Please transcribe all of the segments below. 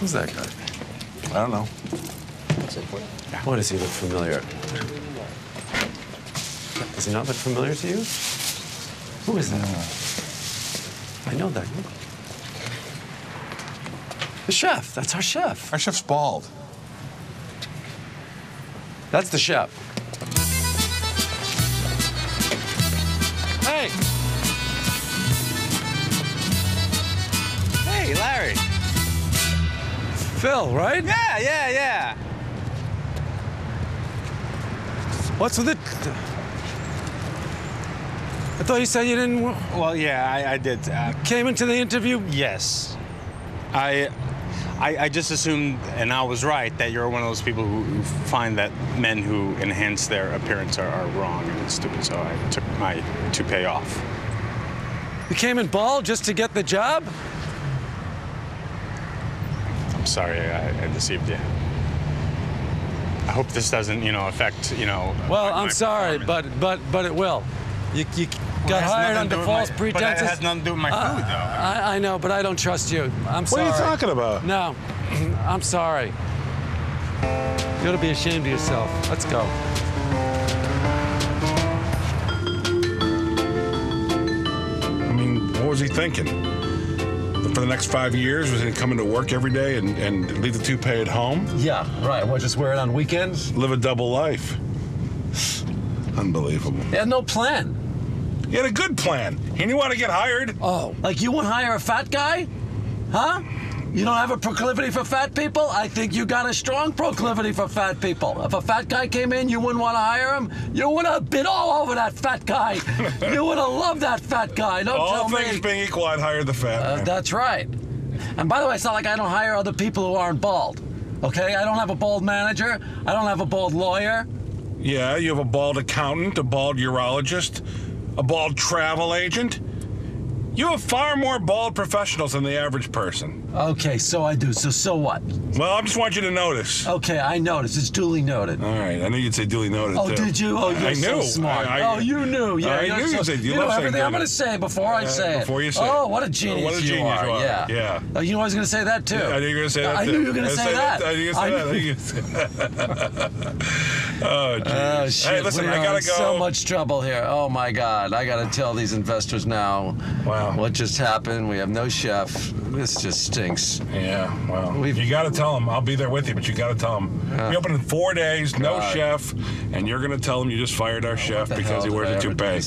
Who's that guy? I don't know. Why does he look familiar? Does he not look familiar to you? Who is that? Hmm. I know that. The chef. That's our chef. Our chef's bald. That's the chef. Phil, right? Yeah, yeah, yeah. What's with it? I thought you said you didn't Well, yeah, I, I did. Uh, came into the interview. yes. I, I, I just assumed, and I was right, that you're one of those people who, who find that men who enhance their appearance are, are wrong and stupid. So I took my toupee off. You came in bald just to get the job? I'm sorry I, I deceived you. I hope this doesn't, you know, affect, you know. Well, I'm sorry, but but but it will. You, you Well, got hired under false my- pretenses. But it has nothing to do with my Uh, food, though. I, I know, but I don't trust you. I'm sorry. What are you talking about? No, I'm sorry. You ought to be ashamed of yourself. Let's go. I mean, what was he thinking? For the next five years, was he coming to work every day and, and leave the toupee at home? Yeah, right. What, just wear it on weekends? Live a double life. Unbelievable. He had no plan. He had a good plan. He didn't want to get hired. Oh, like you wouldn't hire a fat guy? Huh? You don't have a proclivity for fat people? I think you got a strong proclivity for fat people. If a fat guy came in, you wouldn't want to hire him? You would have been all over that fat guy. you would have loved that fat guy. Don't All tell things me. being equal, I'd hire the fat Uh, man. that's right. And by the way, it's not like I don't hire other people who aren't bald. Okay? I don't have a bald manager. I don't have a bald lawyer. Yeah, you have a bald accountant, a bald urologist, a bald travel agent. You have far more bald professionals than the average person. Okay, so I do. So so what? Well, I just want you to notice. Okay, I noticed. It's duly noted. All right, I knew you'd say duly noted. Oh, too. did you? Oh, you're I so knew. smart. I- I- oh, you knew. Yeah, I knew so, you'd say- you you love know everything I'm going to say before I Yeah, say it. before you say Oh, it. what a genius, What a you genius are. you are. Yeah. Yeah. Oh, you know I was going to say that too. I knew you were going to say that. I too. knew you were going to say that. I knew you were I going to say that. oh, geez. Oh, shit. Hey, listen, we I gotta in go. so much trouble here. Oh, my God. I got to tell these investors now Wow. What just happened. We have no chef. This just stinks. Yeah, well, We've- you got to tell them. I'll be there with you, but you got to tell them. We open in four days, no chef, and you're going to tell them you just fired our chef because he wears a toupee.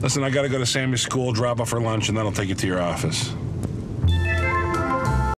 Listen, I got to go to Sammy's school, drop off for lunch, and then I'll take you to your office.